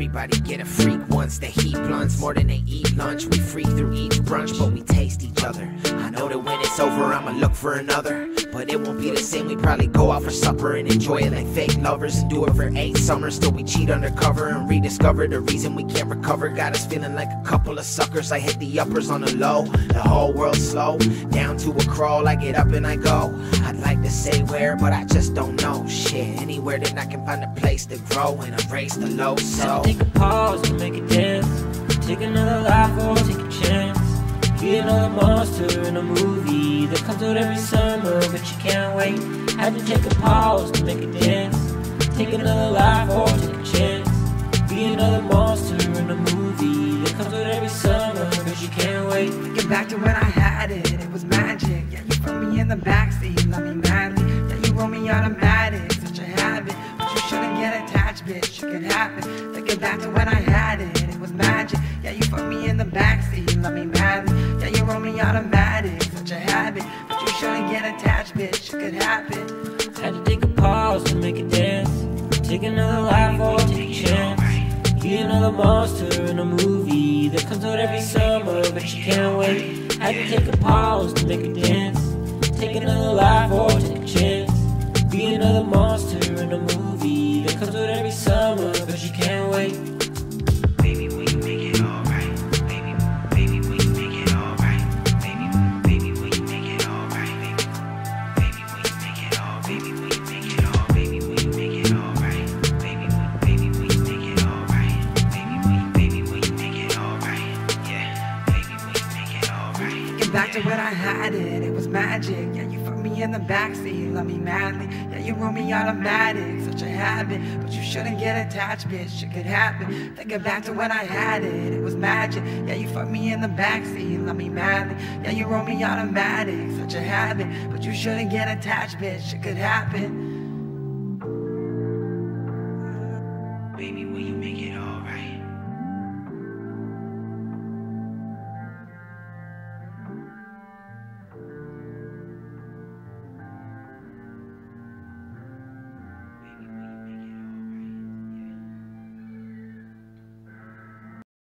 Everybody get a freak once the heat blunts more than they eat lunch. We freak through each brunch, but we taste each other. I know that when it's over, I'ma look for another. But it won't be the same. We probably go out for supper and enjoy it like fake lovers and do it for eight summers till we cheat undercover and rediscover the reason we can't recover. Got us feeling like a couple of suckers. I hit the uppers on the low, the whole world slow down to a crawl. I get up and I go. I'd like to say where, but I just don't know. Shit, anywhere that I can find a place to grow and erase the low. So take a pause and make a dance. Take another life or take a chance. Another monster in a movie that comes out every summer, but you can't wait. Had to take a pause to make a dance. Take another life or take a chance. Be another monster in a movie that comes out every summer, but you can't wait. Get back to when I had it, it was magic. Yeah, you put me in the backseat, love me madly. Yeah, you roll me automatic, such a habit. But you shouldn't get attached, bitch. It could happen. Think back to when I had it, it was magic. Yeah, you put me in the backseat, love me madly. Yeah, me automatic, such a habit. But you shouldn't get attached, bitch. It could happen. Had to take a pause to make a dance. Take another life or take a chance. Be another monster in a movie that comes out every summer, but you can't wait. Had to take a pause to make a dance. Take another life or take a chance. Be another monster in a movie back to when I had it, it was magic. Yeah, you put me in the backseat, love me madly. Yeah, you roll me automatic, such a habit. But you shouldn't get attached, bitch, it could happen. Thinking back to when I had it, it was magic. Yeah, you fucked me in the backseat, love me madly. Yeah, you roll me automatic, such a habit. But you shouldn't get attached, bitch, it could happen. Baby, will you?